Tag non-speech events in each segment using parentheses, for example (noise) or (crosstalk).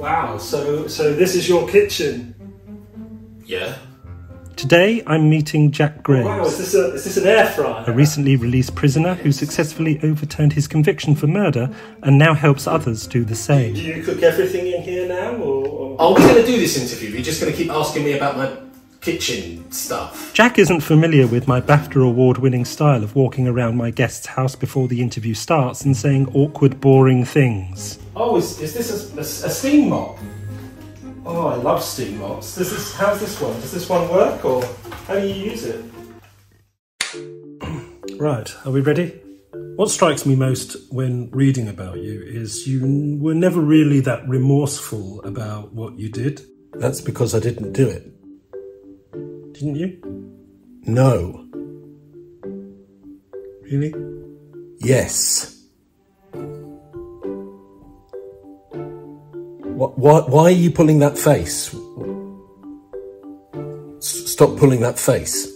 Wow, so so this is your kitchen. Yeah. Today I'm meeting Jack Graves. Wow, is this a is this an air fryer? a recently released prisoner who successfully overturned his conviction for murder and now helps others do the same. Do you cook everything in here now, or? or... Are we going to do this interview? You're just going to keep asking me about my kitchen stuff. Jack isn't familiar with my BAFTA award winning style of walking around my guest's house before the interview starts and saying awkward, boring things. Oh, is, is this a, a, a steam mop? Oh, I love steam mops. This how's this one? Does this one work, or how do you use it? (clears throat) Right, are we ready? What strikes me most when reading about you is you were never really that remorseful about what you did, That's because I didn't do it. Didn't you? No. Really? Yes. What, why, why are you pulling that face? S- stop pulling that face.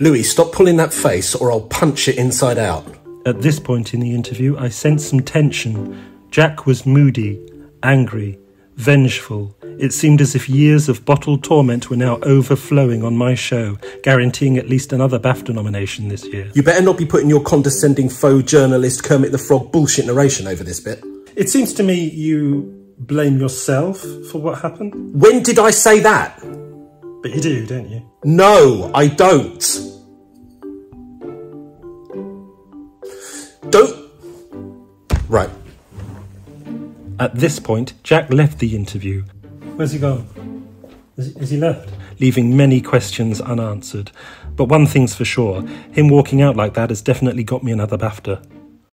Louis, stop pulling that face or I'll punch it inside out. At this point in the interview, I sensed some tension. Jack was moody, angry, vengeful. It seemed as if years of bottled torment were now overflowing on my show, guaranteeing at least another BAFTA nomination this year. You better not be putting your condescending faux journalist Kermit the Frog bullshit narration over this bit. It seems to me you blame yourself for what happened, When did I say that? but you do, don't you? No, I don't. Don't. Right. At this point, Jack left the interview. Where's he gone? Is he left? Leaving many questions unanswered. But one thing's for sure him walking out like that has definitely got me another BAFTA.